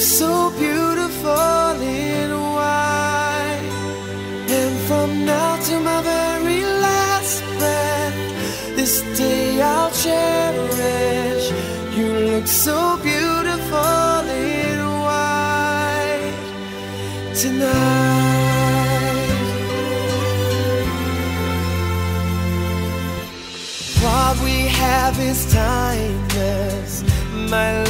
so beautiful in white. And from now to my very last breath, this day I'll cherish. You look so beautiful in white tonight. What we have is timeless. My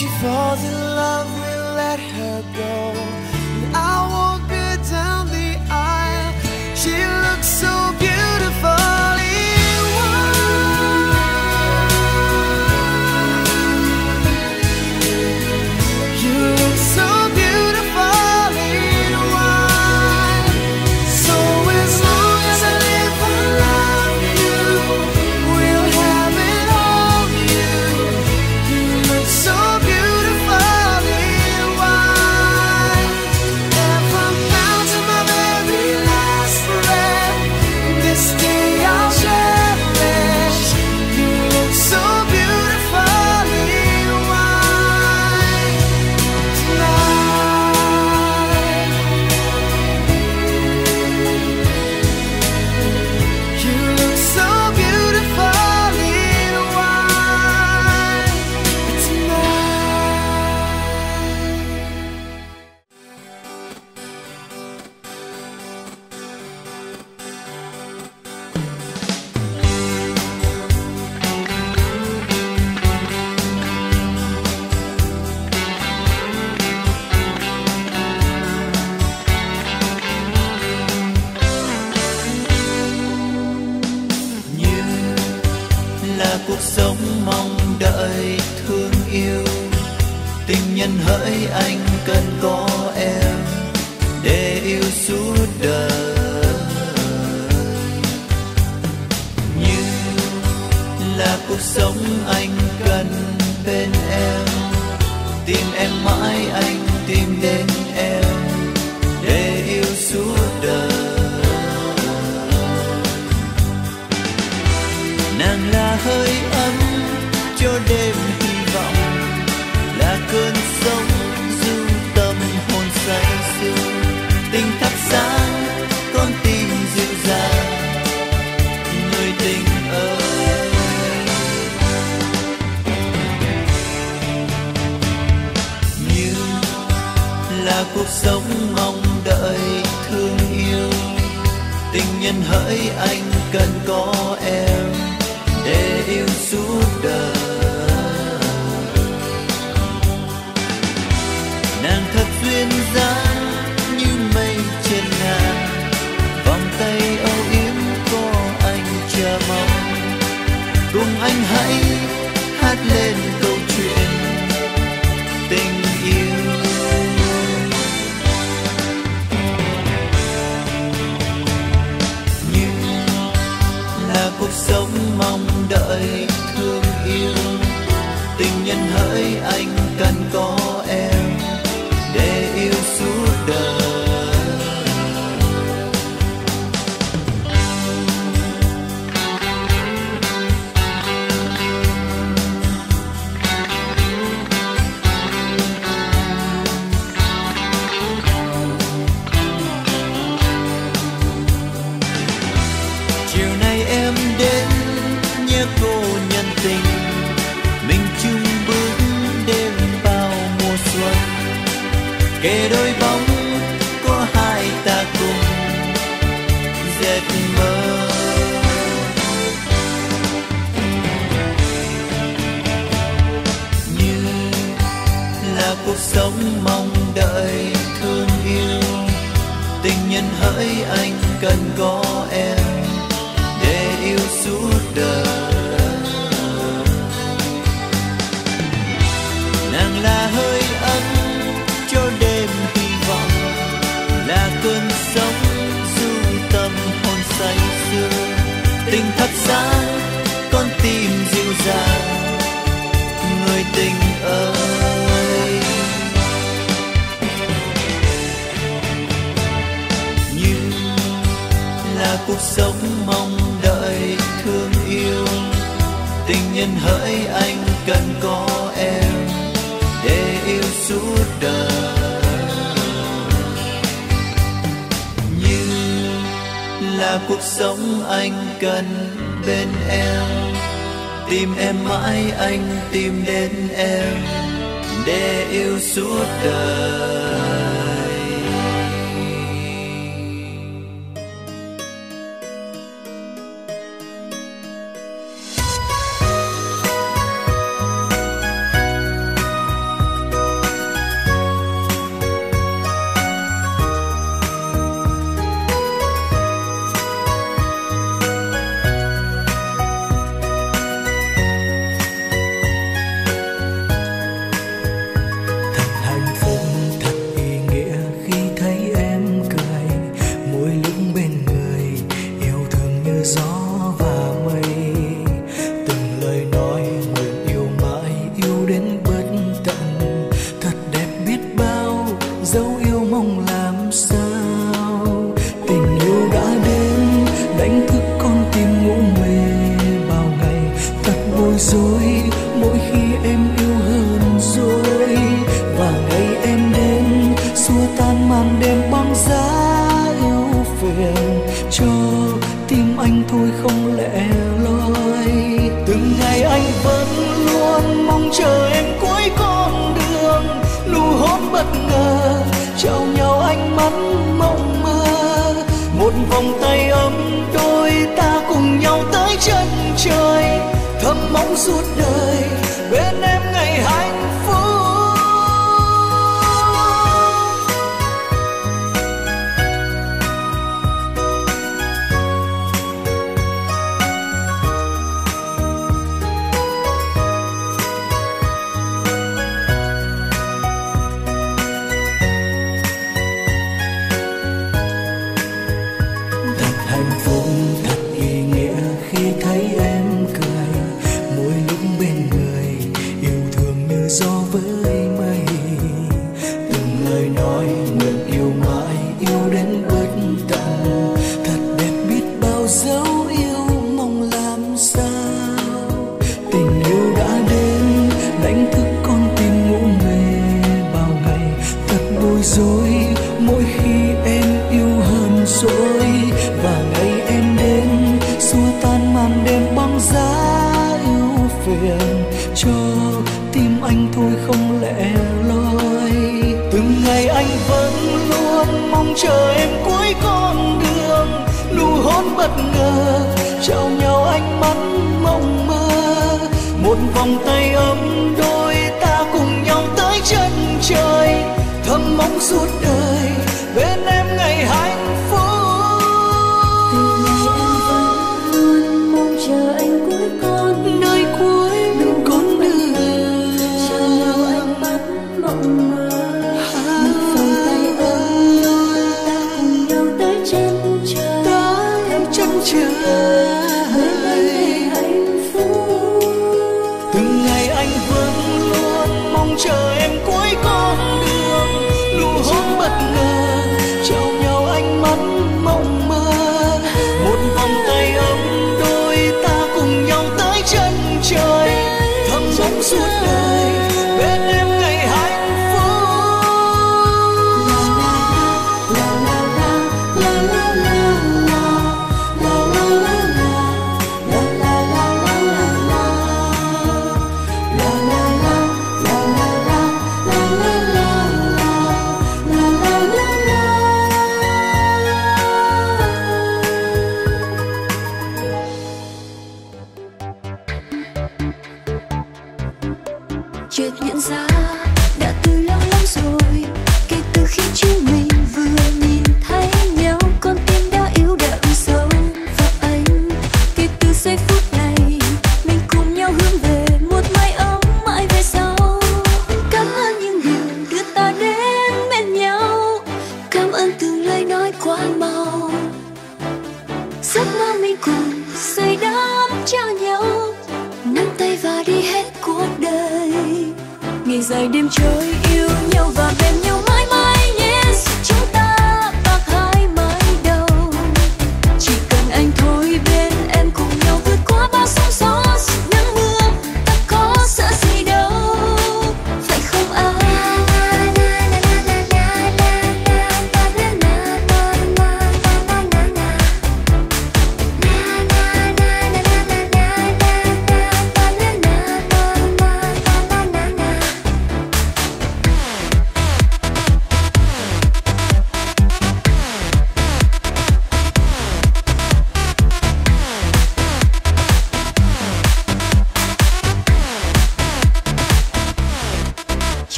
She falls in love, we'll let her go. Cuộc sống anh cần bên em. Tìm em mãi anh tìm đến em để yêu suốt đời. Nàng là hơi ấm sống mong đợi thương yêu. Tình nhân hỡi anh cần có em.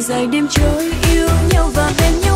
Ngày dài đêm trôi yêu nhau và bên nhau.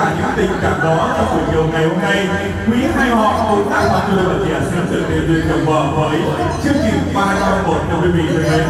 Cả những tình cảm đó trong buổi chiều ngày hôm nay. Quý hai họ cùng các bạn tôi và chị xin tự tiền duyên chồng bờ với chương trình ba trong một thưa quý vị thân mến.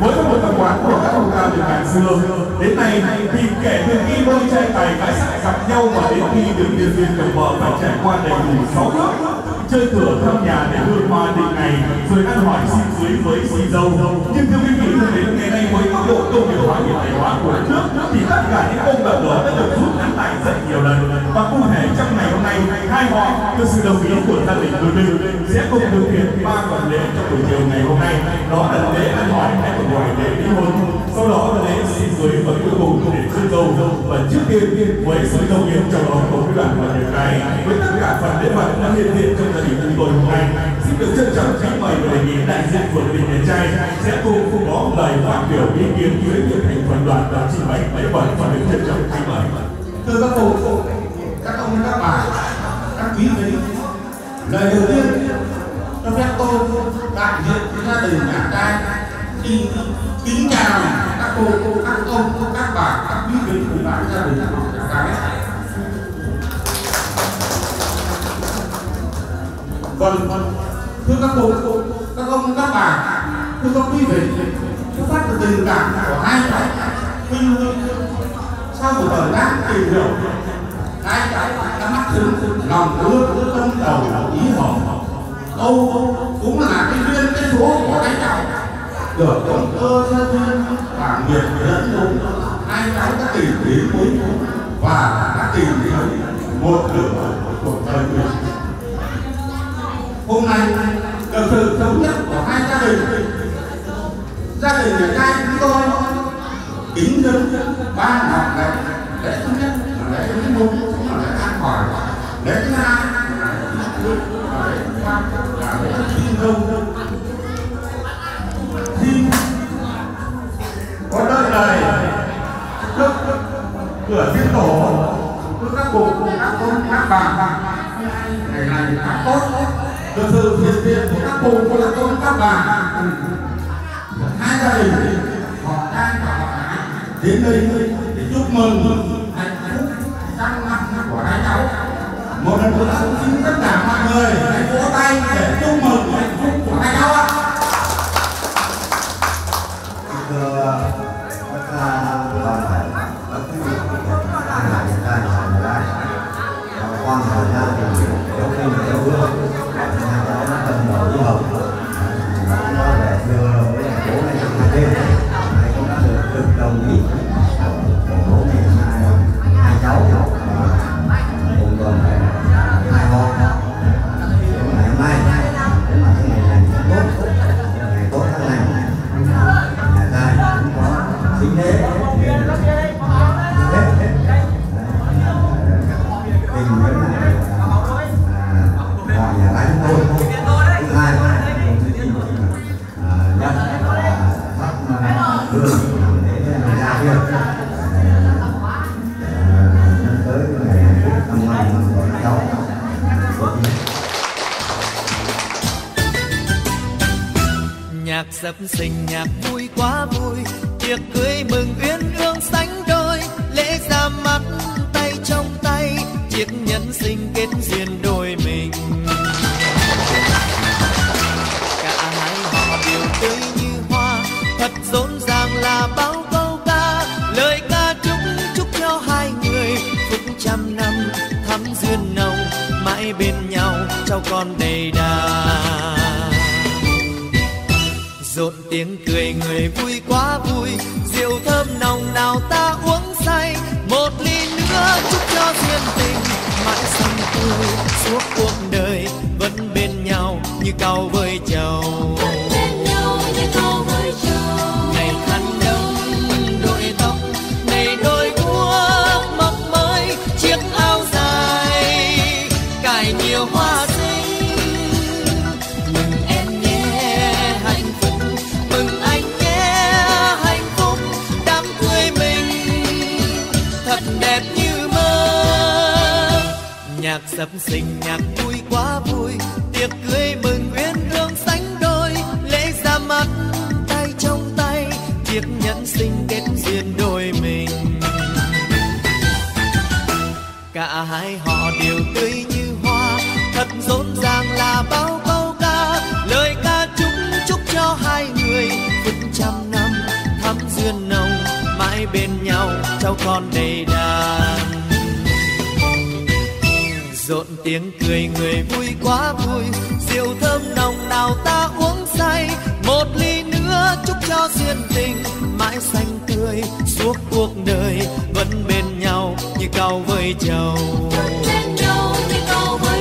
Với một tập quán của các ông ta từ ngàn xưa, đến nay thì kể từ khi đôi trai tài cái sắc gặp nhau và đến khi được tiền duyên chồng bờ phải trải qua đầy đủ sáu bước chơi cửa thăm nhà để hương hoa định ngày rồi ăn hỏi xin cưới với xin dâu. Nhưng thưa quý vị thân đến ngày nay với tốc độ công nghiệp hóa hiện đại hóa của trước thì tất cả những công đoạn đó đã được rút ngắn lại rất nhiều lần. Và cụ thể trong ngày hôm nay, hai họ, được sự đồng ý của gia đình đôi bên sẽ cùng thực hiện ba phần lễ trong buổi chiều ngày hôm nay. Đó là lễ ăn hỏi hay còn gọi lễ ly hôn. Sau đó là lễ xin cưới và cuối cùng để xin dâu. Và trước tiên, với sự đồng ý trong đó có quý bạn và nhà gái, với tất cả phần lễ vật đã hiện diện trong gia đình chúng tôi hôm nay. Xin được trân trọng kính mời và đề nghị đại diện của gia đình nhà trai sẽ cùng cùng có lời phát biểu ý kiến dưới những thành phần đoàn và trình bày lễ vật và được trân trọng kính mời. Thưa các cô, các ông, các bà, các quý vị, lời đầu tiên cho phép tôi, đại diện cho gia đình nhà trai xin kính chào các cô, các ông, các bà, các quý vị của bạn gia đình nhà trai. Vâng, vâng thưa các cô, các ông, các bà, thưa các quý vị, xuất phát từ tình cảm của hai cái huynh huynh sau một thời gian tìm hiểu, hai cái đã mắt xứng lòng thương tâm, đầu ý hồn câu cũng là cái duyên, cái số của hai cháu được, động cơ sơ duyên và nghiệp dẫn đúng hai cái đã tìm đến cuối cùng và đã tìm thấy một nửa của đời mình hôm nay, được sự thống nhất của hai gia đình. Gia đình nhà trai chúng tôi kính dân, ba ngọc lễ lễ thứ nhất là lễ thứ môn cũng là lễ an hỏi lễ thứ hai là lễ cưới và lễ thứ ba là lễ xin dâu xin có đời này trước cửa thiên tổ, trước các cụ, các con các bà. Ngày này khá tốt được sự hiện diện của các cụ của các con các bà. Hai gia đình họ đang và họ đến đây. Để chúc mừng hạnh phúc trăm năm của hai cháu. Một lần nữa cũng xin tất cả mọi người hãy vỗ tay để chúc mừng hạnh phúc của hai cháu ạ. Dập rộn tiếng cười người vui quá vui. Rượu thơm nồng nào ta uống say. Một ly nữa chúc cho duyên tình. Mãi xanh tươi, suốt cuộc đời vẫn bên nhau như cao với trầu bên nhau như cao với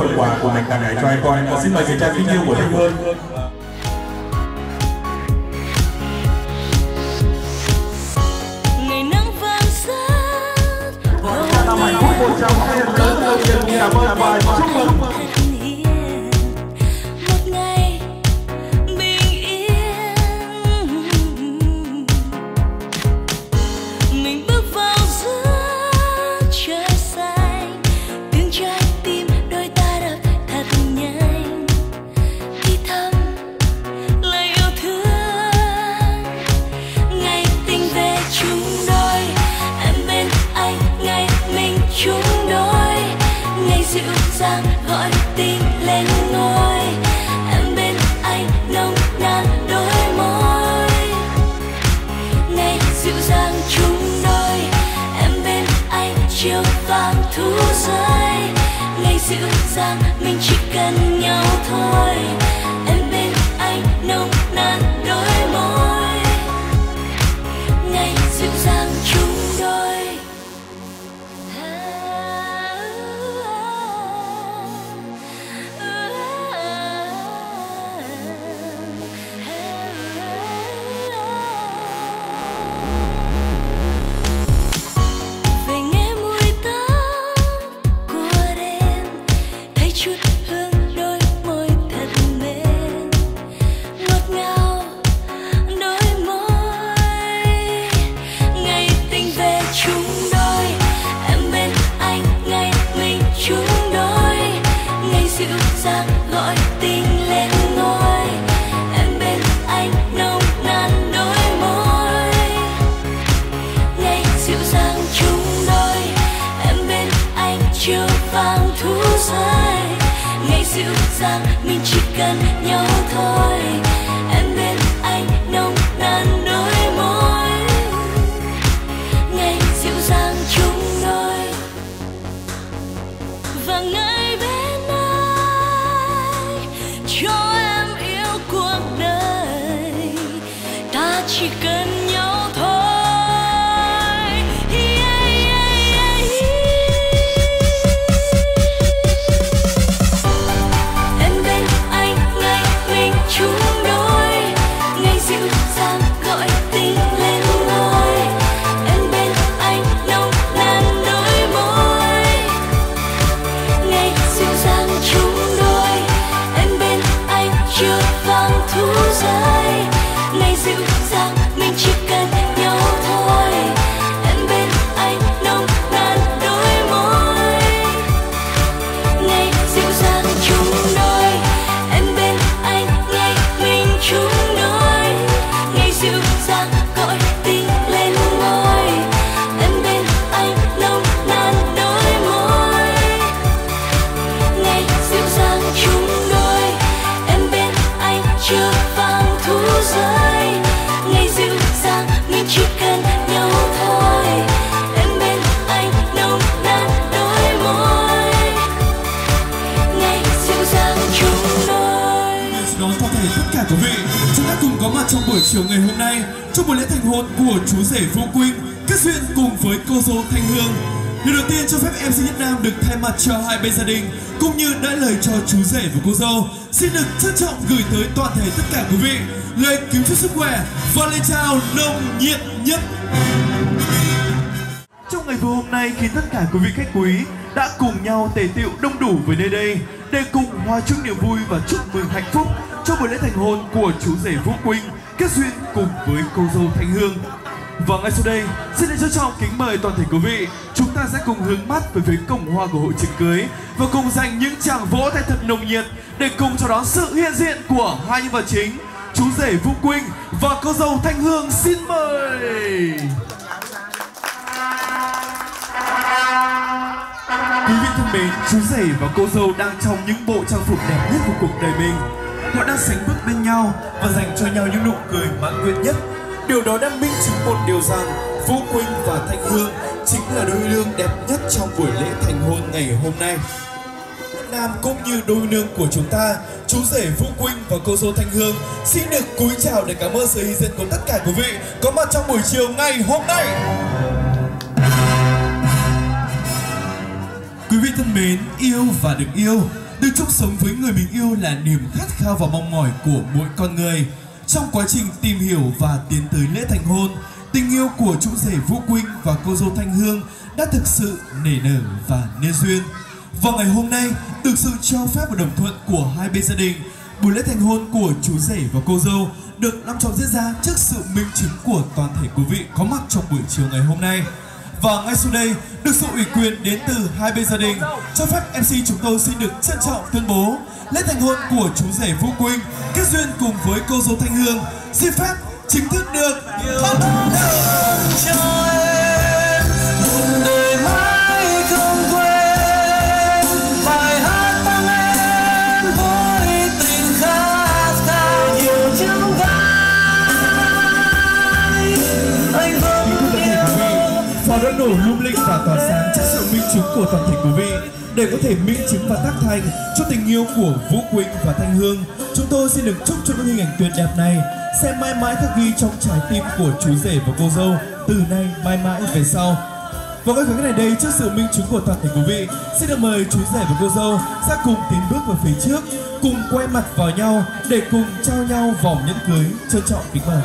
phần quà của mình tặng ngày cho em coi và xin mời người cha kính yêu của Thanh Hương. Hãy subscribe cho kênh Ghiền Mì Gõ Để không bỏ lỡ những video hấp dẫn nhau bên gia đình Cũng như đã lời cho chú rể và cô dâu. Xin được trân trọng gửi tới toàn thể tất cả quý vị. Lời kính chúc sức khỏe. Vâng, và lời chào nồng nhiệt nhất. Trong ngày vừa hôm nay khi tất cả quý vị khách quý đã cùng nhau tề tiệu đông đủ với nơi đây để cùng hòa chung niềm vui và chúc mừng hạnh phúc cho buổi lễ thành hôn của chú rể Vũ Quỳnh kết duyên cùng với cô dâu Thanh Hương. Và ngay sau đây, xin được trân trọng kính mời toàn thể quý vị, ta sẽ cùng hướng mắt về phía cổng hoa của hội trường cưới và cùng dành những tràng vỗ tay thật nồng nhiệt để cùng chào đón sự hiện diện của hai nhân vật chính, chú rể Vũ Quỳnh và cô dâu Thanh Hương. Xin mời. Quý vị thân mến, chú rể và cô dâu đang trong những bộ trang phục đẹp nhất của cuộc đời mình. Họ đang sánh bước bên nhau và dành cho nhau những nụ cười mãn nguyện nhất. Điều đó đang minh chứng một điều rằng Vũ Quỳnh và Thanh Hương chính là đôi lương đẹp nhất trong buổi lễ thành hôn ngày hôm nay. Nam cũng như đôi nương của chúng ta, chú rể Vũ Quỳnh và cô dâu Thanh Hương xin được cúi chào để cảm ơn sự hy sinh của tất cả quý vị có mặt trong buổi chiều ngày hôm nay. Quý vị thân mến, yêu và được yêu, được chung sống với người mình yêu là niềm khát khao và mong mỏi của mỗi con người. Trong quá trình tìm hiểu và tiến tới lễ thành hôn, tình yêu của chú rể Vũ Quỳnh và cô dâu Thanh Hương đã thực sự nảy nở và nên duyên. Vào ngày hôm nay, được sự cho phép và đồng thuận của hai bên gia đình, buổi lễ thành hôn của chú rể và cô dâu được long trọng diễn ra trước sự minh chứng của toàn thể quý vị có mặt trong buổi chiều ngày hôm nay. Và ngay sau đây, được sự ủy quyền đến từ hai bên gia đình, cho phép MC chúng tôi xin được trân trọng tuyên bố lễ thành hôn của chú rể Vũ Quỳnh kết duyên cùng với cô dâu Thanh Hương xin phép chính thức được bắt đầu. đời mãi không quên bài hát mang em với tình khát khao nhiều trong vai anh vẫn yêu Pháo đã nổ lung linh và tỏa sáng trước sự minh chứng của toàn thể quý vị để có thể minh chứng và tác thành cho tình yêu của Vũ Quỳnh và Thanh Hương. Chúng tôi xin được chúc cho những hình ảnh tuyệt đẹp này sẽ mãi mãi khắc ghi trong trái tim của chú rể và cô dâu. Từ nay mãi mãi về sau. Và ngay khoảnh này đây trước sự minh chứng của toàn thể quý vị Xin được mời chú rể và cô dâu sẽ cùng tiến bước vào phía trước Cùng quay mặt vào nhau để cùng trao nhau vòng nhẫn cưới Trân trọng kính mời.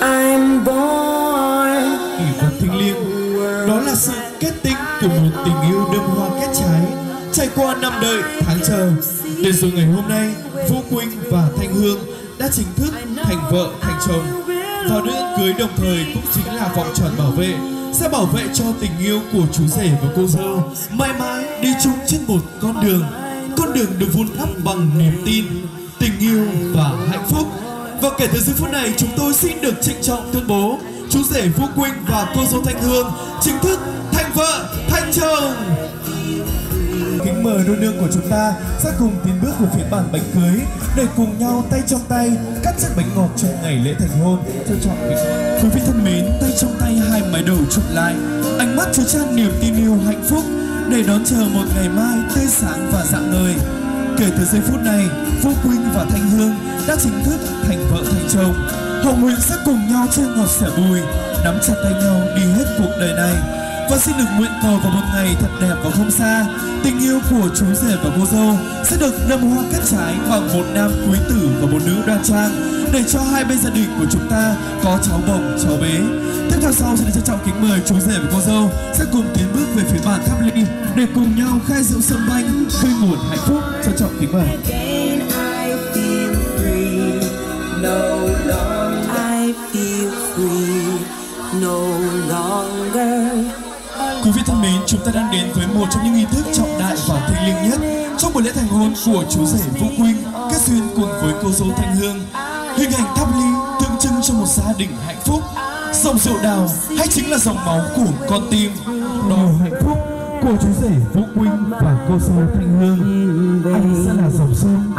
I'm born kỷ vật thiêng liêng đó là sự kết tinh của một tình yêu đơm hoa kết trái. Trải qua năm đợi tháng chờ để rồi ngày hôm nay vũ quỳnh và thanh hương đã chính thức thành vợ thành chồng. vào đêm cưới đồng thời cũng chính là vòng tròn bảo vệ sẽ bảo vệ cho tình yêu của chú rể và cô dâu. Mãi mãi đi chung trên một con đường con đường được vun đắp bằng niềm tin tình yêu và hạnh phúc. Và kể từ giây phút này chúng tôi xin được trịnh trọng tuyên bố chú rể Vũ Quỳnh và cô dâu Thanh Hương chính thức thành vợ thành chồng kính mời đôi nương của chúng ta sẽ cùng tiến bước về phía bàn bánh cưới, để cùng nhau tay trong tay cắt chiếc bánh ngọt trong ngày lễ thành hôn. Cho chọn kính quý vị thân mến, tay trong tay hai mái đầu chụp lại, ánh mắt chứa chan niềm tin yêu hạnh phúc để đón chờ một ngày mai tươi sáng và rạng ngời. Kể từ giây phút này Vũ Quỳnh và Thanh Hương đã chính thức thành vợ thành chồng. Hồng nguyện sẽ cùng nhau chơi ngọt sẻ bùi, nắm chặt tay nhau đi hết cuộc đời này và xin được nguyện cầu vào một ngày thật đẹp và không xa tình yêu của chú rể và cô dâu sẽ được đâm hoa kết trái bằng một nam quý tử và một nữ đoan trang để cho hai bên gia đình của chúng ta có cháu bồng, cháu bé tiếp theo sau xin được trân trọng kính mời chú rể và cô dâu sẽ cùng tiến bước về phía bàn tháp ly để cùng nhau khai rượu sâm banh, khơi nguồn hạnh phúc trân trọng kính mời No longer I feel free. No longer. Quý vị thân mến, chúng ta đang đến với một trong những nghi thức trọng đại và thiêng liêng nhất trong buổi lễ thành hôn của chú rể Vũ Quynh, kết duyên cùng với cô dâu Thanh Hương. Hình ảnh tháp ly tượng trưng cho một gia đình hạnh phúc. Dòng rượu đào hay chính là dòng máu của con tim. Đào hạnh phúc của chú rể Vũ Quynh và cô dâu Thanh Hương. Anh sẽ là dòng sông,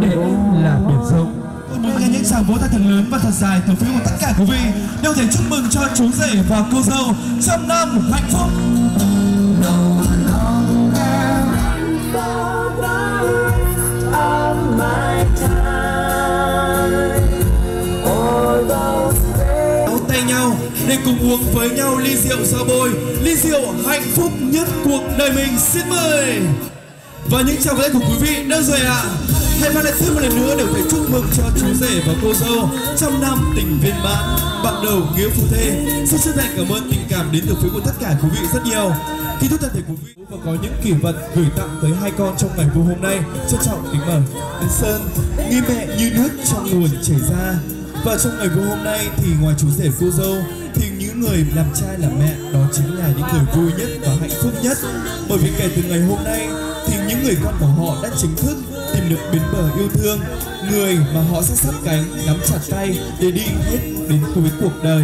để em là biển rộng. Tôi muốn nghe những tràng vỗ tay thật lớn và thật dài từ phía của tất cả quý vị đều thể chúc mừng cho chú rể và cô dâu trăm năm hạnh phúc. tay nhau để cùng uống với nhau ly rượu sao bôi, ly rượu hạnh phúc nhất cuộc đời mình. Xin mời. Và những chào lễ của quý vị đã rồi ạ? Hãy phát lại thêm một lần nữa để phải chúc mừng cho chú rể và cô dâu trăm năm tình viên mãn, bạn đầu nghĩa phu thê. Xin chân thành cảm ơn tình cảm đến từ phía của tất cả quý vị rất nhiều. khi tất toàn thể quý vị và có những kỷ vật gửi tặng tới hai con trong ngày vui hôm nay. Trân trọng kính mời Anh Sơn, nghi mẹ như nước trong nguồn chảy ra. Và trong ngày vui hôm nay thì ngoài chú rể cô dâu thì những người làm cha làm mẹ đó chính là những người vui nhất và hạnh phúc nhất. Bởi vì kể từ ngày hôm nay thì những người con của họ đã chính thức tìm được bến bờ yêu thương, người mà họ sẽ sát cánh nắm chặt tay để đi hết đến cuối cuộc đời.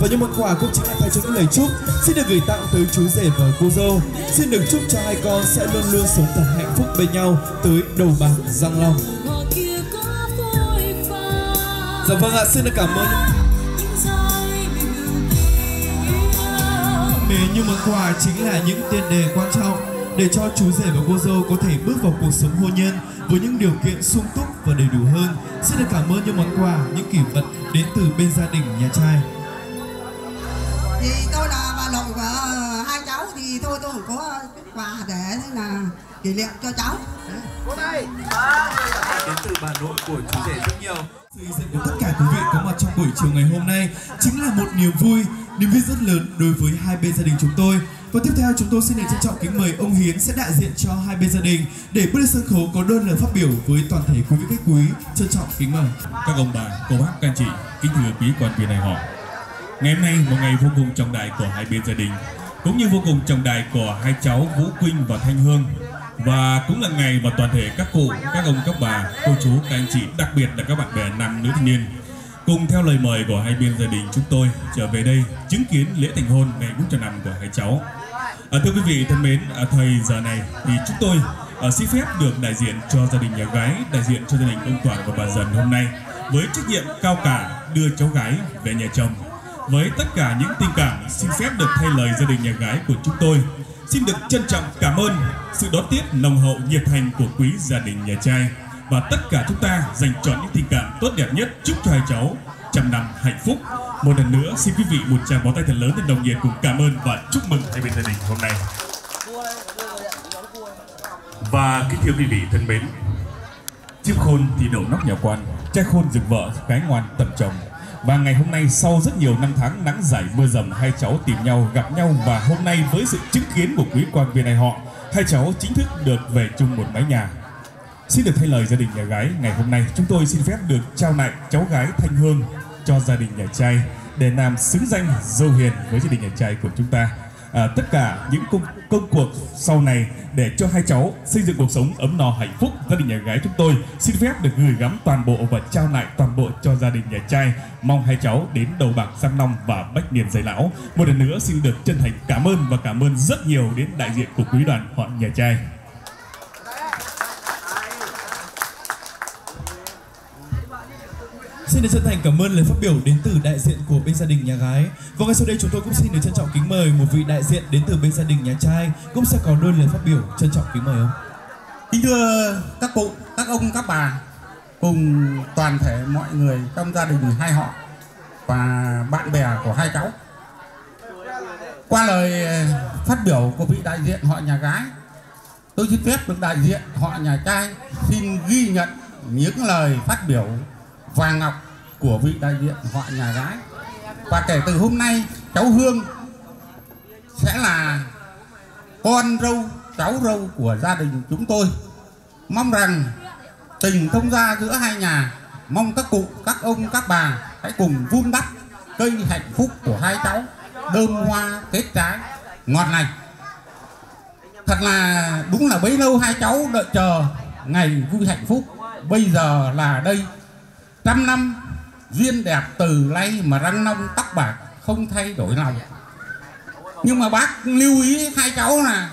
Và những món quà cũng chính là thay cho những lời chúc xin được gửi tặng tới chú rể và cô dâu. Xin được chúc cho hai con sẽ luôn luôn sống thật hạnh phúc bên nhau tới đầu bạc răng long. Dạ vâng ạ, xin được cảm ơn Mế như món quà chính là những tiền đề quan trọng để cho chú rể và cô dâu có thể bước vào cuộc sống hôn nhân với những điều kiện sung túc và đầy đủ hơn. Xin được cảm ơn những món quà, những kỷ vật đến từ bên gia đình nhà trai. thì tôi là bà nội của hai cháu thì thôi tôi không có quà để là kỷ niệm cho cháu Đến từ bà nội của chú rể rất nhiều. Sự sinh của tất cả quý vị có mặt trong buổi chiều ngày hôm nay chính là một niềm vui, niềm vui rất lớn đối với hai bên gia đình chúng tôi. Và tiếp theo chúng tôi xin được trân trọng kính mời ông Hiến sẽ đại diện cho hai bên gia đình để bước lên sân khấu có đơn lời phát biểu với toàn thể quý vị khách quý. Trân trọng kính mời. các ông bà, cô bác, các anh chị, kính thưa quý quan viên này họ. Ngày hôm nay một ngày vô cùng trọng đại của hai bên gia đình, cũng như vô cùng trọng đại của hai cháu Vũ Quynh và Thanh Hương. Và cũng là ngày mà toàn thể các cụ, các ông, các bà, cô chú, các anh chị, đặc biệt là các bạn bè nam nữ thanh niên cùng theo lời mời của hai bên gia đình chúng tôi trở về đây chứng kiến lễ thành hôn ngày 4 tháng năm của hai cháu. À, thưa quý vị thân mến, à, thời giờ này thì chúng tôi à, xin phép được đại diện cho gia đình nhà gái, đại diện cho gia đình ông Toàn và bà Dần hôm nay với trách nhiệm cao cả đưa cháu gái về nhà chồng. Với tất cả những tình cảm, xin phép được thay lời gia đình nhà gái của chúng tôi. Xin được trân trọng cảm ơn sự đón tiếp nồng hậu nhiệt thành của quý gia đình nhà trai và tất cả chúng ta dành chọn những tình cảm tốt đẹp nhất chúc cho hai cháu trăm năm hạnh phúc. Một lần nữa xin quý vị một tràng bó tay thật lớn để đồng nhiệt cùng cảm ơn và chúc mừng hai bên gia đình hôm nay. Và kính thưa quý vị thân mến, chim khôn thì đậu nóc nhà quan, trai khôn rực vợ, cái ngoan tận chồng. Và ngày hôm nay sau rất nhiều năm tháng nắng giải mưa dầm hai cháu tìm nhau gặp nhau và hôm nay với sự chứng kiến của quý quan viên này họ hai cháu chính thức được về chung một mái nhà Xin được thay lời gia đình nhà gái ngày hôm nay. Chúng tôi xin phép được trao lại cháu gái Thanh Hương cho gia đình nhà trai để làm xứng danh dâu hiền với gia đình nhà trai của chúng ta. À, tất cả những công công cuộc sau này để cho hai cháu xây dựng cuộc sống ấm no hạnh phúc gia đình nhà gái chúng tôi xin phép được gửi gắm toàn bộ và trao lại toàn bộ cho gia đình nhà trai. Mong hai cháu đến đầu bạc sang long và bách niên dày lão. Một lần nữa xin được chân thành cảm ơn và cảm ơn rất nhiều đến đại diện của quý đoàn họ nhà trai. Xin được chân thành cảm ơn lời phát biểu đến từ đại diện của bên gia đình nhà gái. Và ngay sau đây chúng tôi cũng xin được trân trọng kính mời một vị đại diện đến từ bên gia đình nhà trai cũng sẽ có đôi lời phát biểu trân trọng kính mời ông. Kính thưa các cụ, các ông, các bà cùng toàn thể mọi người trong gia đình hai họ và bạn bè của hai cháu. Qua lời phát biểu của vị đại diện họ nhà gái, tôi xin phép được đại diện họ nhà trai xin ghi nhận những lời phát biểu vàng ngọc của vị đại diện họ nhà gái. Và kể từ hôm nay, cháu Hương sẽ là con râu, cháu râu của gia đình chúng tôi. Mong rằng tình thông gia giữa hai nhà, mong các cụ, các ông, các bà hãy cùng vun đắp cây hạnh phúc của hai cháu, đơm hoa kết trái ngọt lành. Thật là đúng là bấy lâu hai cháu đợi chờ ngày vui hạnh phúc. Bây giờ là đây trăm năm, duyên đẹp từ lay mà răng nông tóc bạc, không thay đổi lòng. Nhưng mà bác lưu ý hai cháu là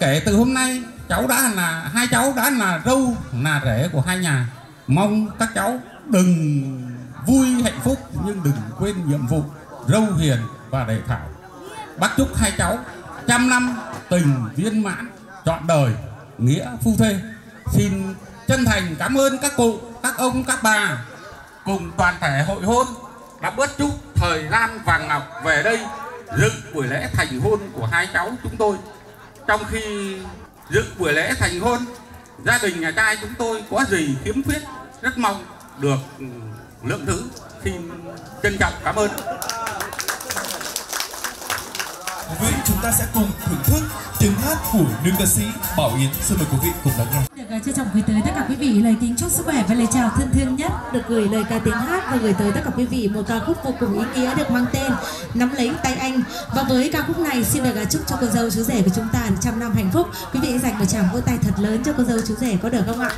kể từ hôm nay, cháu đã là, hai cháu đã là râu, là rể của hai nhà. Mong các cháu đừng vui hạnh phúc, nhưng đừng quên nhiệm vụ râu hiền và đầy thảo. Bác chúc hai cháu trăm năm tình viên mãn, trọn đời, nghĩa phu thê. Xin chân thành cảm ơn các cụ các ông, các bà cùng toàn thể hội hôn đã bớt chút thời gian vàng ngọc về đây dự buổi lễ thành hôn của hai cháu chúng tôi. Trong khi dự buổi lễ thành hôn, gia đình nhà trai chúng tôi có gì khiếm khuyết, rất mong được lượng thứ xin trân trọng. Cảm ơn. Quý vị, chúng ta sẽ cùng thưởng thức tiếng hát của nữ ca sĩ Bảo Yến. Xin mời quý vị cùng lắng nghe. Được à, trân trọng gửi tới tất cả quý vị lời kính chúc sức khỏe và lời chào thân thương nhất được gửi lời ca tiếng hát và gửi tới tất cả quý vị một ca khúc vô cùng ý nghĩa được mang tên nắm lấy tay anh và với ca khúc này xin được à, chúc cho cô dâu chú rể của chúng ta trăm năm hạnh phúc quý vị dành một tràng vỗ tay thật lớn cho cô dâu chú rể có được không ạ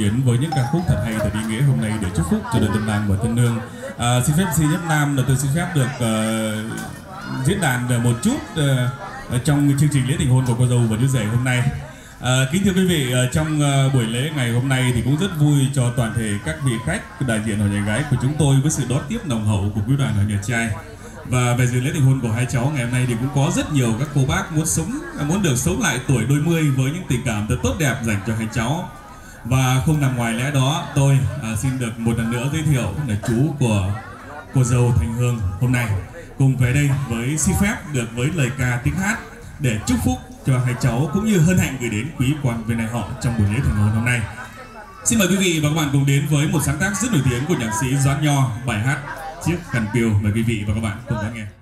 diễn với những ca khúc thật hay thật ý nghĩa hôm nay để chúc phúc cho đời tân lang và tân nương. À, xin phép xin nhất nam là tôi xin phép được uh, diễn đàn một chút uh, trong chương trình lễ tình hôn của cô dâu và đứa rể hôm nay. À, kính thưa quý vị, trong buổi lễ ngày hôm nay thì cũng rất vui cho toàn thể các vị khách đại diện họ nhà gái của chúng tôi với sự đón tiếp nồng hậu của quý đoàn họ nhà trai. Và về dự lễ tình hôn của hai cháu ngày hôm nay thì cũng có rất nhiều các cô bác muốn sống muốn được sống lại tuổi đôi mươi với những tình cảm thật tốt đẹp dành cho hai cháu. Và không nằm ngoài lẽ đó, tôi à, xin được một lần nữa giới thiệu là chú của cô dâu Thành Hương hôm nay cùng về đây với xin phép được với lời ca tiếng hát để chúc phúc cho hai cháu cũng như hân hạnh gửi đến quý quan về này họ trong buổi lễ thành hôn hôm nay. Xin mời quý vị và các bạn cùng đến với một sáng tác rất nổi tiếng của nhạc sĩ Doãn Nho, bài hát Chiếc cần piêu. Mời quý vị và các bạn cùng lắng nghe.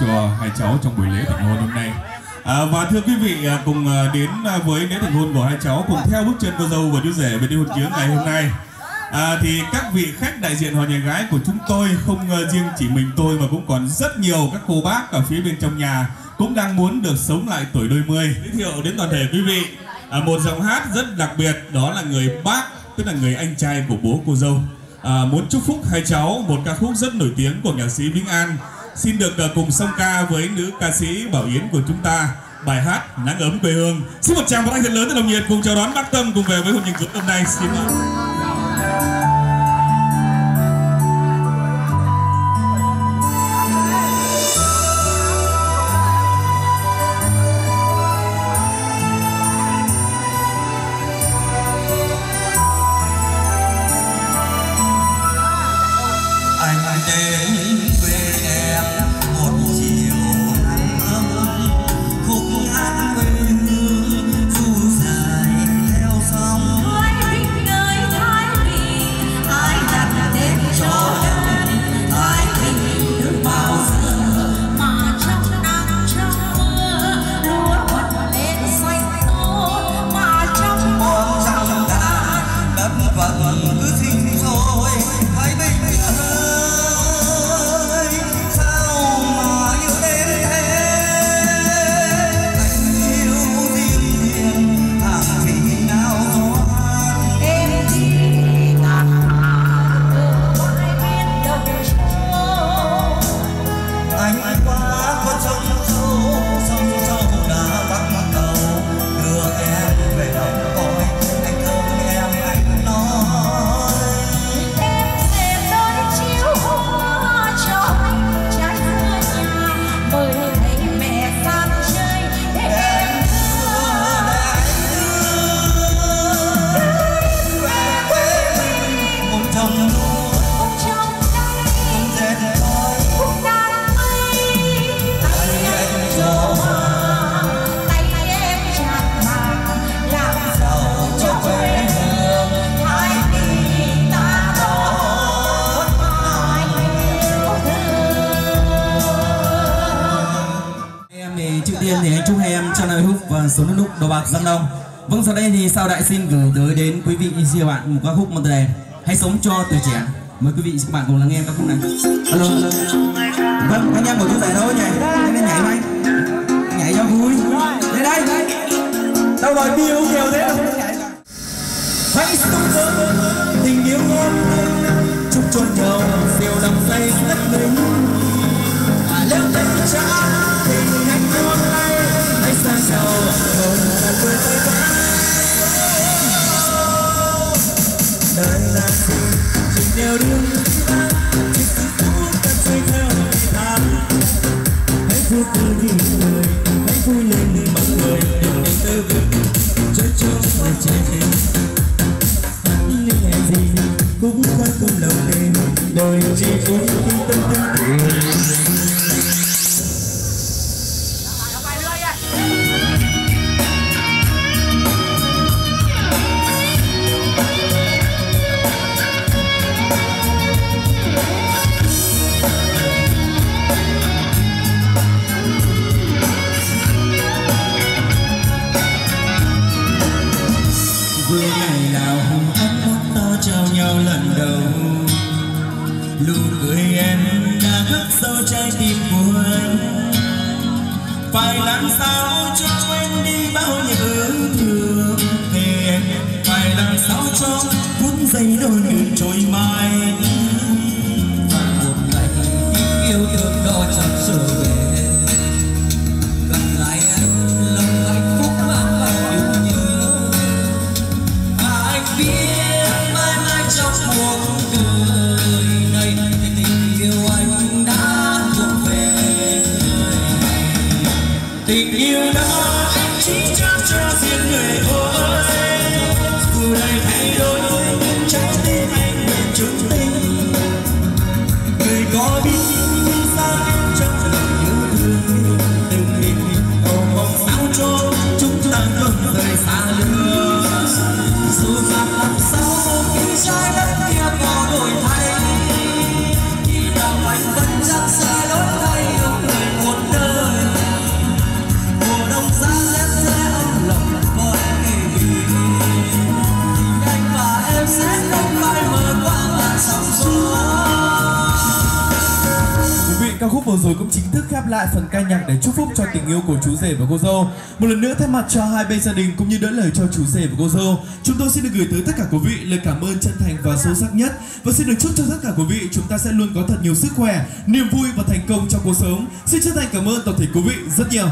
cho hai cháu trong buổi lễ thành hôn hôm nay. À, và thưa quý vị à, cùng à, đến à, với lễ thành hôn của hai cháu cùng theo bước chân cô dâu và chú rể về đi hôn kiến ngày hôm nay. À, thì các vị khách đại diện họ nhà gái của chúng tôi không riêng chỉ mình tôi mà cũng còn rất nhiều các cô bác ở phía bên trong nhà cũng đang muốn được sống lại tuổi đôi mươi. Giới thiệu đến toàn thể quý vị à, một giọng hát rất đặc biệt đó là người bác tức là người anh trai của bố cô dâu. À, muốn chúc phúc hai cháu một ca khúc rất nổi tiếng của nhạc sĩ Vĩnh An xin được ờ, cùng song ca với nữ ca sĩ Bảo Yến của chúng ta bài hát nắng ấm quê hương. Xin một tràng pháo tay thật lớn thật đồng nhiệt cùng chào đón bác Tâm cùng về với hội nghị cuối tuần này. Xin mời. 文字情在台北。Giang Đông Vâng sau đây thì Sao Đại xin gửi tới đến quý vị và các bạn một ca khúc một đề Hãy sống cho tuổi trẻ Mời quý vị các bạn cùng lắng nghe ca khúc này Alo, alo Vâng, anh em một chút giải thôi nhỉ? Anh em nhảy không anh? làm sao cho quên đi bao nhớ thương về? Em phải làm sao cho phút giây đôi mình trôi mãi? Và một ngày yêu thương đó chẳng trở về. Ding vừa rồi cũng chính thức khép lại phần ca nhạc để chúc phúc cho tình yêu của chú rể và cô dâu. Một lần nữa thay mặt cho hai bên gia đình cũng như đỡ lời cho chú rể và cô dâu, chúng tôi xin được gửi tới tất cả quý vị lời cảm ơn chân thành và sâu sắc nhất và xin được chúc cho tất cả quý vị chúng ta sẽ luôn có thật nhiều sức khỏe, niềm vui và thành công trong cuộc sống. Xin chân thành cảm ơn toàn thể quý vị rất nhiều.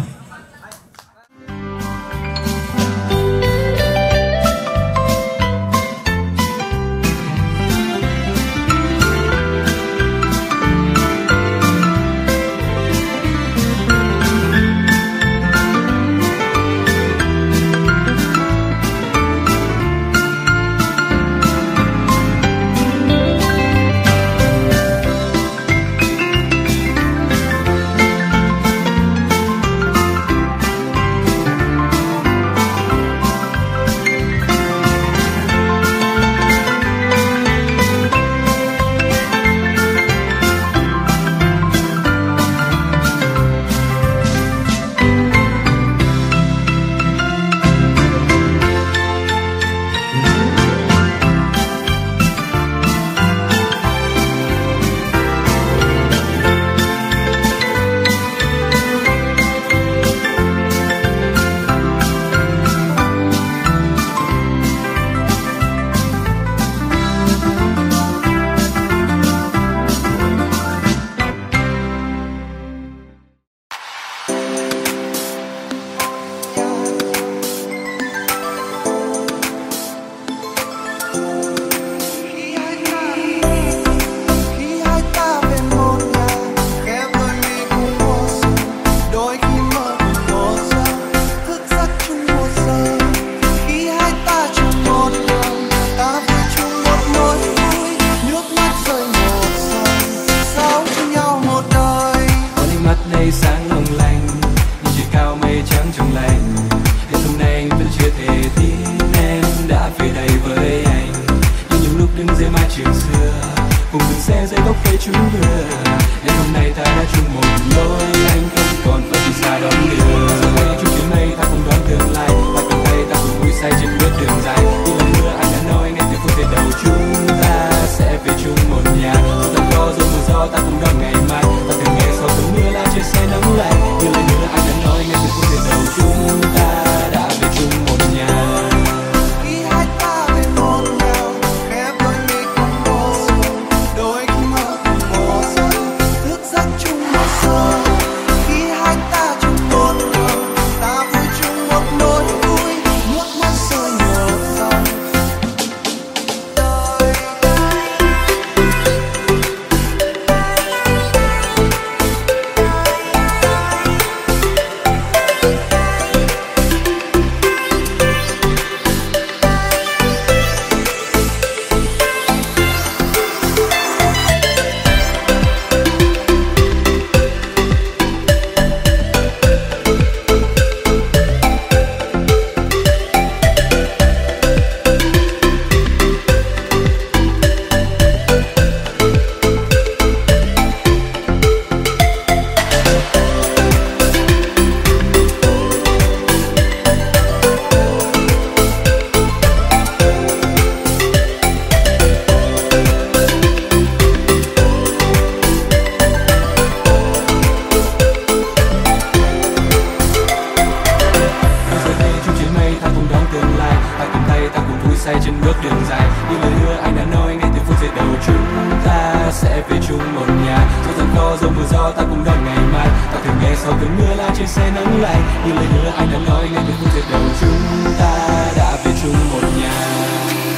Từ phút giây đầu chúng ta đã về chung một nhà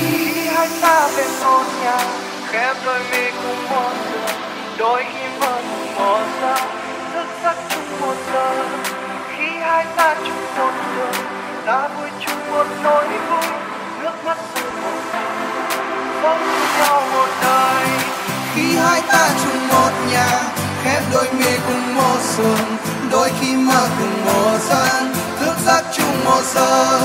Khi hai ta về một nhà, khép đôi mi cùng một giấc. Đôi khi mơ cùng một giấc, thức giấc chung một giờ. Khi hai ta chung một đường, ta vui chung một nỗi vui. Nước mắt rơi một dòng, sống chung nhau một đời. Khi hai ta chung một nhà, khép đôi mi cùng một giường. Đôi khi mơ cùng một giấc, giấc chung một giờ.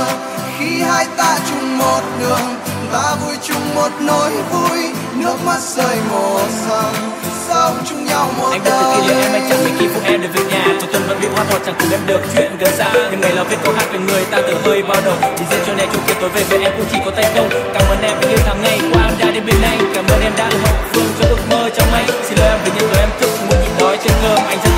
Khi hai ta chung một đường, ta vui chung một nỗi vui. Nước mắt rơi một dòng, sống chung nhau một anh biết từ đời. khi yêu em anh chẳng mấy khi phụ em được về nhà Trong tuần vẫn bị hoa thọt chẳng cùng em được chuyện gần xa Nhưng ngày là viết câu hát về người ta từ hơi bao đầu. Chỉ riêng cho nên chung kia tối về với em cũng chỉ có tay không. Cảm ơn em vì yêu tháng ngày qua em đã đến bên anh. Cảm ơn em đã ủng hộ phương cho ước mơ trong anh. Xin lỗi em vì những lời em thức muốn nhịn đói trên cơm. Anh rể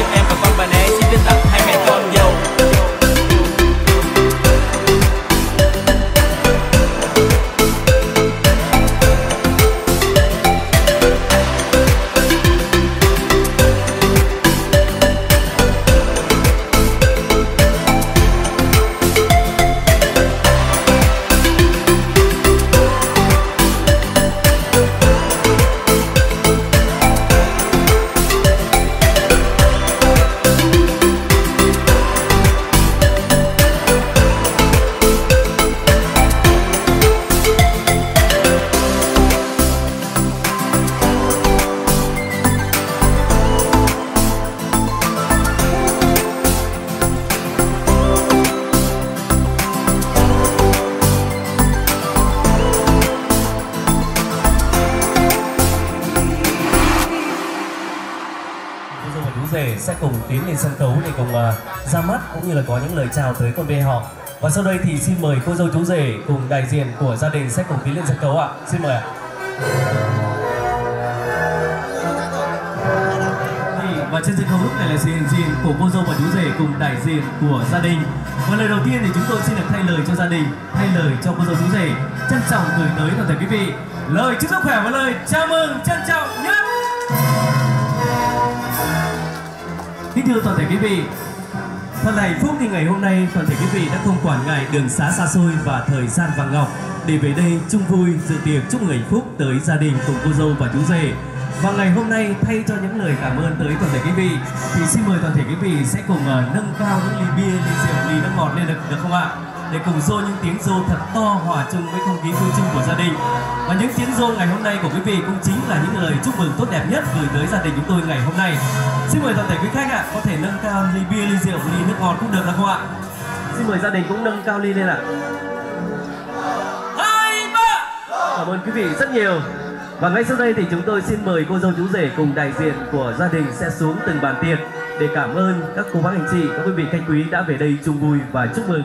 cũng như là có những lời chào tới con bê họ. Và sau đây thì xin mời cô dâu chú rể cùng đại diện của gia đình sẽ cùng tiến lên sân khấu ạ. Xin mời ạ. Và trên sân khấu lúc này là sự hiện diện của cô dâu và chú rể cùng đại diện của gia đình. Và lời đầu tiên thì chúng tôi xin được thay lời cho gia đình, thay lời cho cô dâu chú rể, trân trọng gửi tới toàn thể quý vị lời chúc sức khỏe và lời chào mừng trân trọng nhất. Kính thưa toàn thể quý vị, Thật là hạnh phúc khi ngày hôm nay toàn thể quý vị đã không quản ngại đường xá xa xôi và thời gian vàng ngọc để về đây chung vui dự tiệc chúc người hạnh phúc tới gia đình cùng cô dâu và chú rể. Và ngày hôm nay thay cho những lời cảm ơn tới toàn thể quý vị thì xin mời toàn thể quý vị sẽ cùng uh, nâng cao những ly bia, ly rượu, ly nước ngọt lên được được không ạ? Để cùng rô những tiếng rô thật to hòa chung với không khí vui chung của gia đình. Và những tiếng rô ngày hôm nay của quý vị cũng chính là những lời chúc mừng tốt đẹp nhất gửi tới gia đình chúng tôi ngày hôm nay. Xin mời toàn thể quý khách ạ, có thể nâng cao ly bia, ly rượu, ly nước ngọt cũng được là không ạ? Xin mời gia đình cũng nâng cao ly lên ạ. Hai ba. Cảm ơn quý vị rất nhiều. Và ngay sau đây thì chúng tôi xin mời cô dâu chú rể cùng đại diện của gia đình sẽ xuống từng bàn tiệc để cảm ơn các cô bác anh chị, các quý vị khách quý đã về đây chung vui và chúc mừng.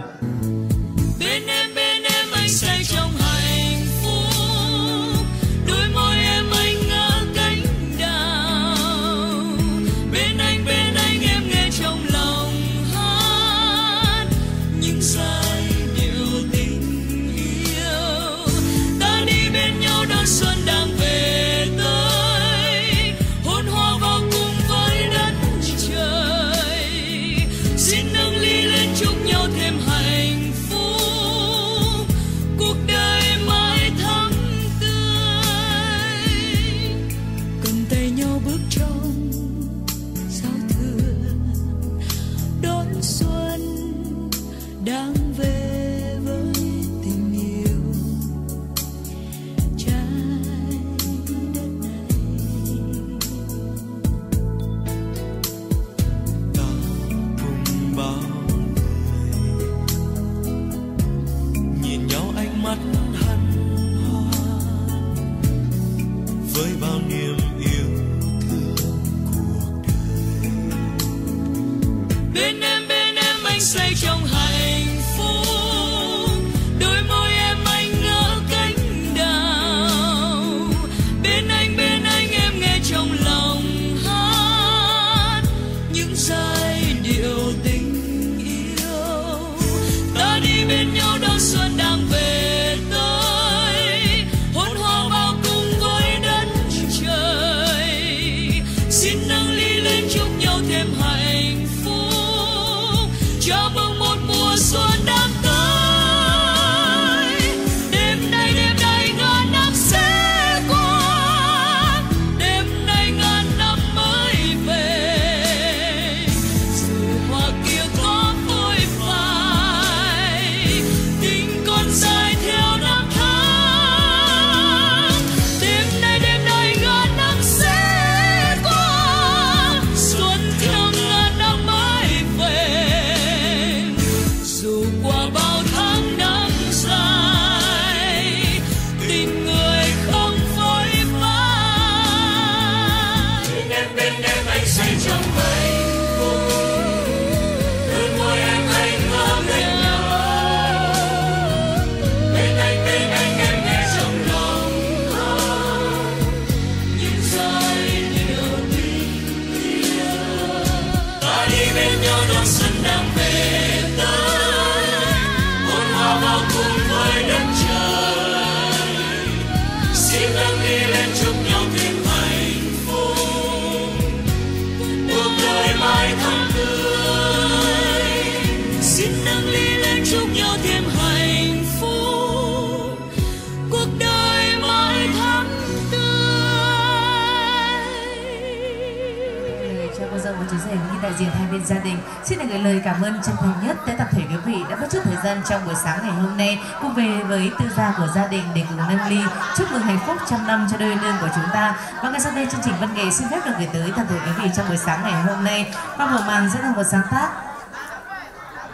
Trong buổi sáng ngày hôm nay. Cùng về với tư gia của gia đình để cùng nâng ly. Chúc mừng hạnh phúc trăm năm cho đôi nương của chúng ta. Và ngay sau đây, chương trình văn nghệ xin phép được gửi tới tập thể quý vị trong buổi sáng ngày hôm nay. Qua mở màn sẽ là một sáng tác,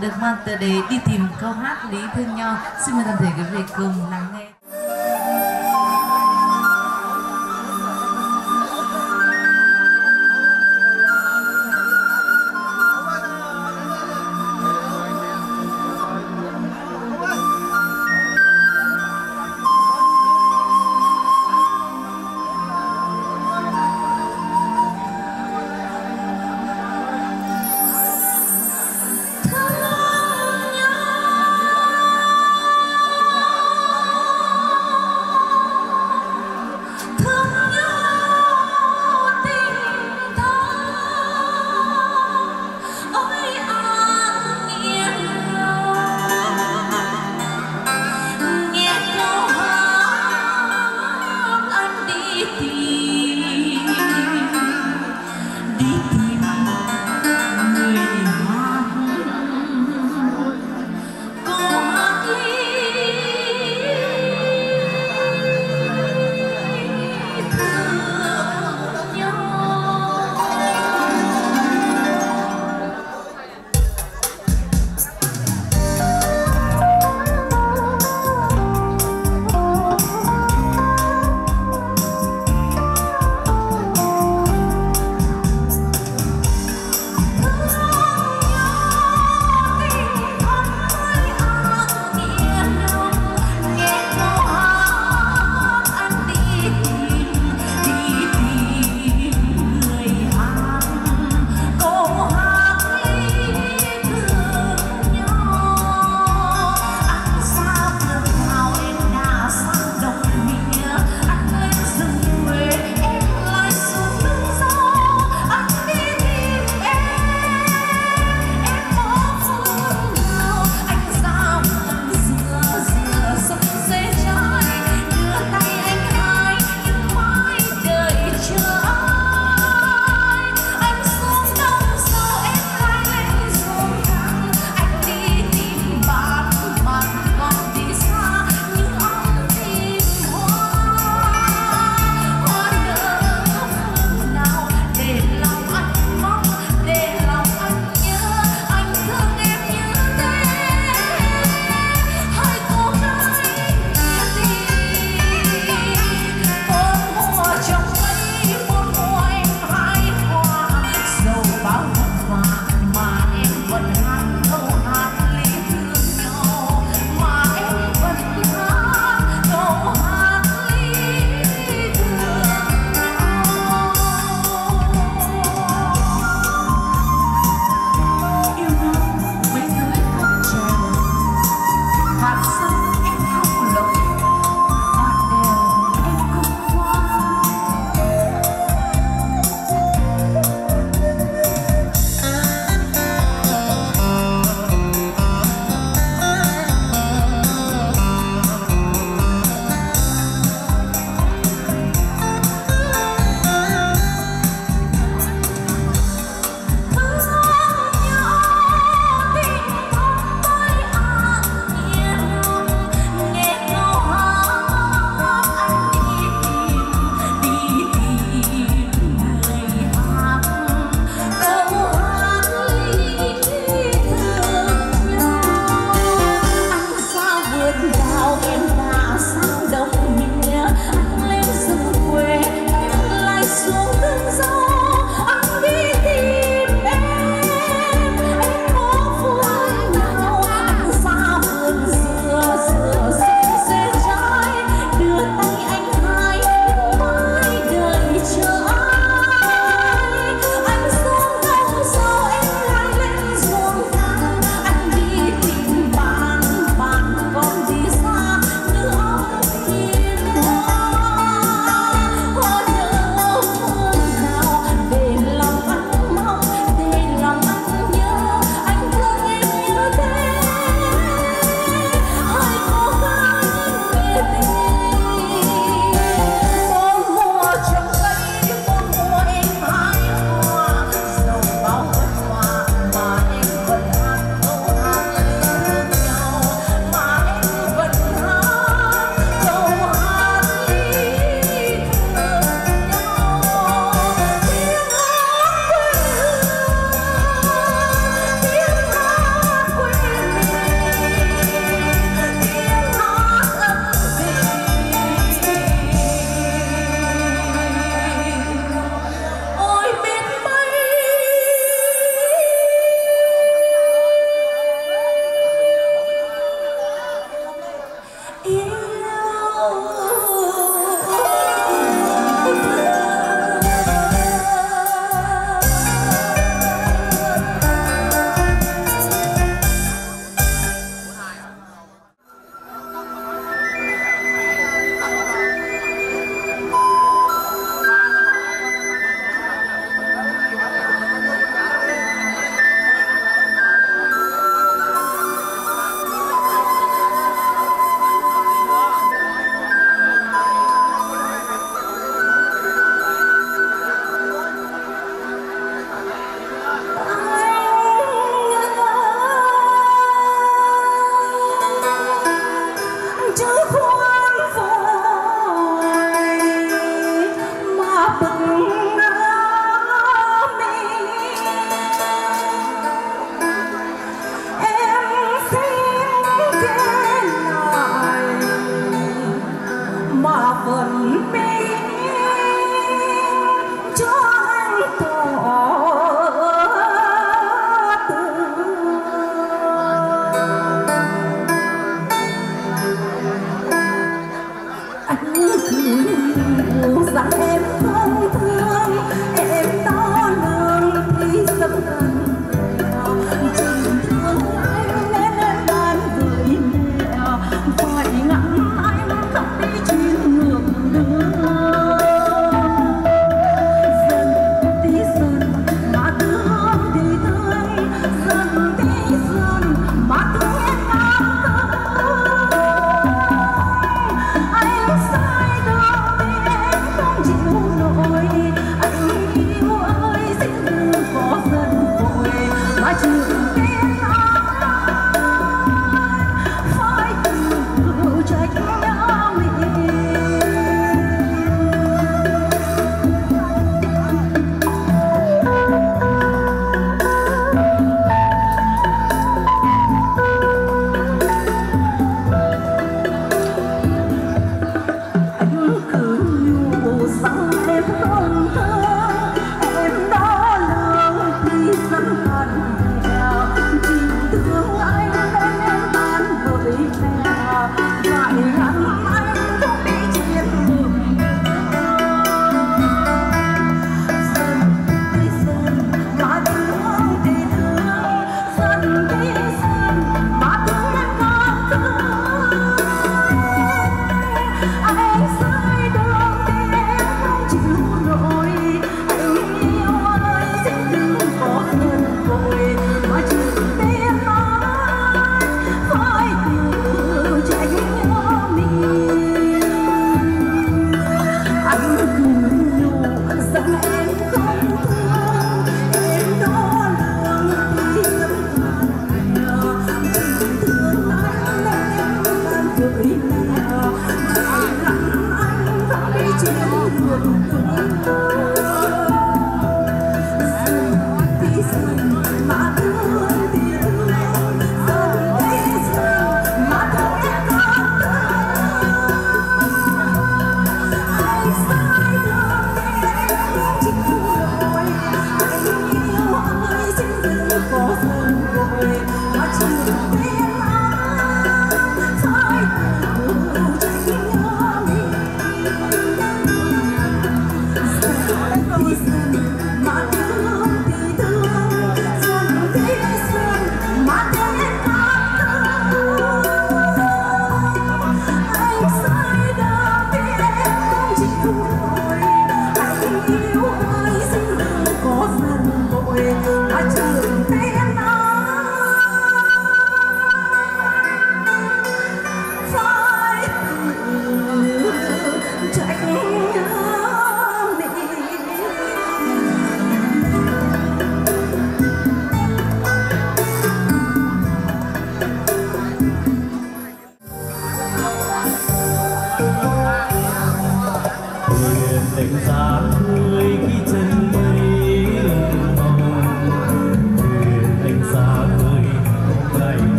được mang tựa đề đi tìm câu hát lý thương nho. Xin mời toàn thể quý vị cùng lắng nghe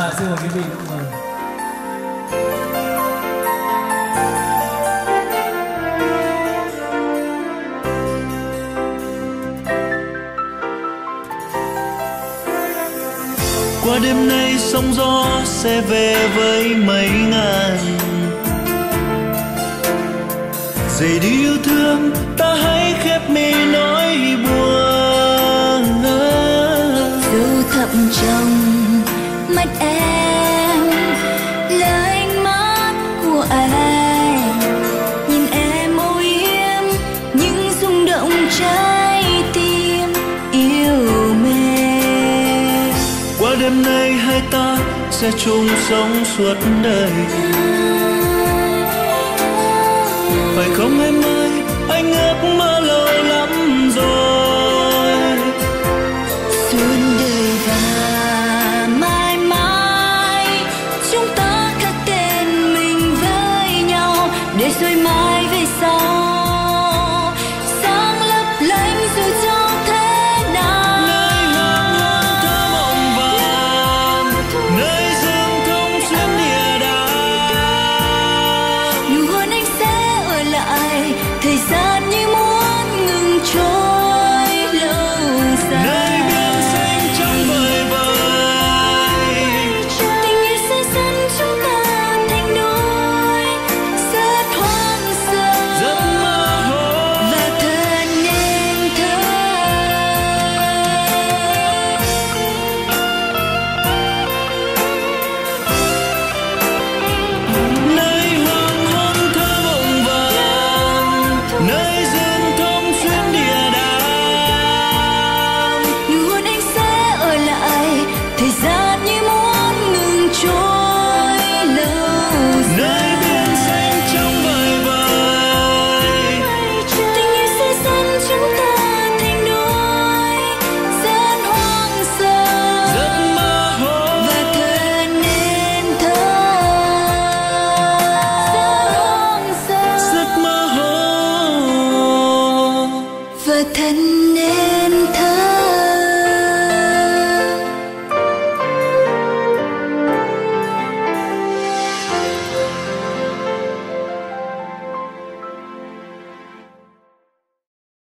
à, xin mời quý vị. Mời. qua đêm nay sóng gió sẽ về với mấy ngàn. Dày đi yêu thương ta hãy khép mi nói buồn dấu thẳm trong mất em, là ánh mắt của ai? Nhìn em âu yếm, những rung động trái tim yêu mê qua đêm nay hai ta sẽ chung sống suốt đời. Phải không em ơi, anh ước mơ